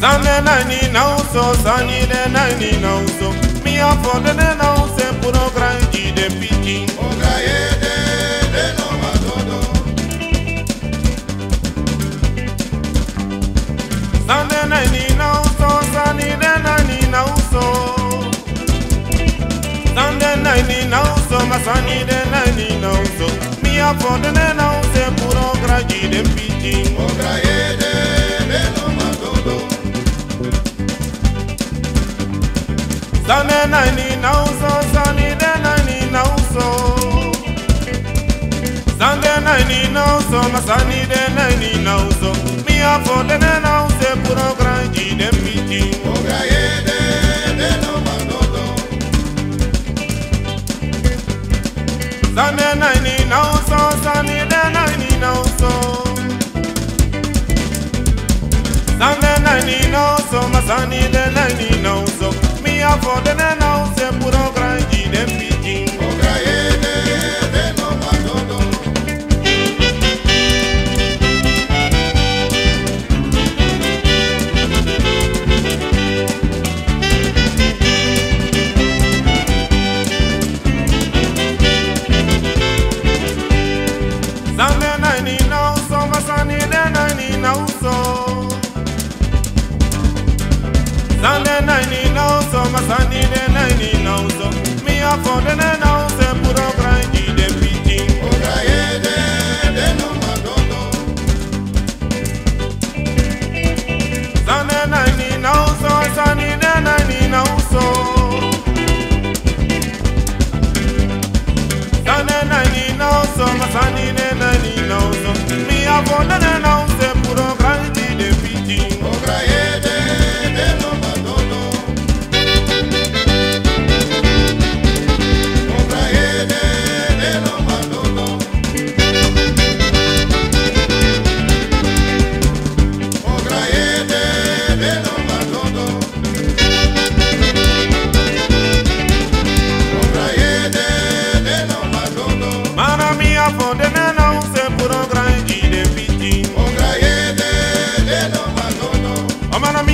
Zane nani na uso, sani de nani na uso. Mi afọ de ne na use puro granji de piki. Zane nani na uso, sani de nani na uso. Zane nani na uso, masani de nani na uso. Mi afọ de ne masani de nani na uso. Mi afọ de ne na use puro granji de piki. Zane nani na uso, sani de nani na uso. Zane nani na uso, masani de nani na uso. Mi afọ de ne na use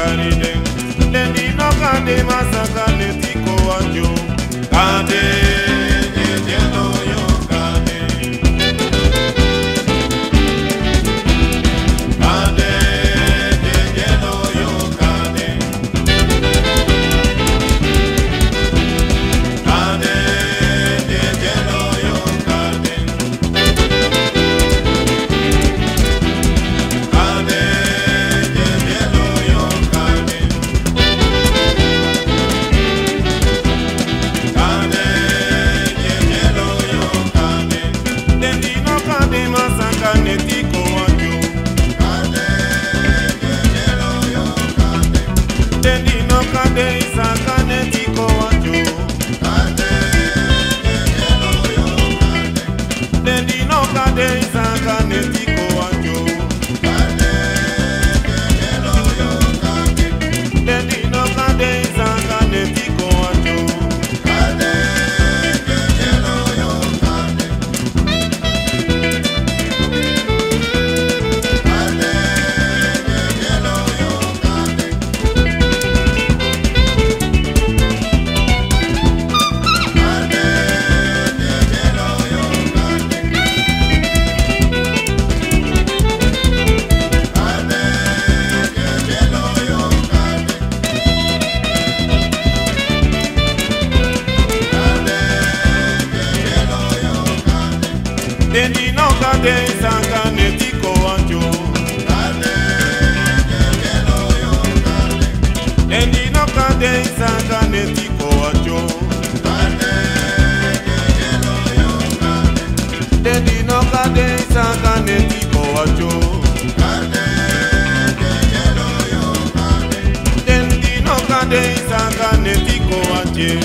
sakaride le dino kande masaka le tiko wanjo kande Then the longer days endinoka ndesanga netiko wanjo. Endinoka ndesanga netiko wanjo. Endinoka ndesanga netiko wanjo. Endinoka ndesanga netiko wanje.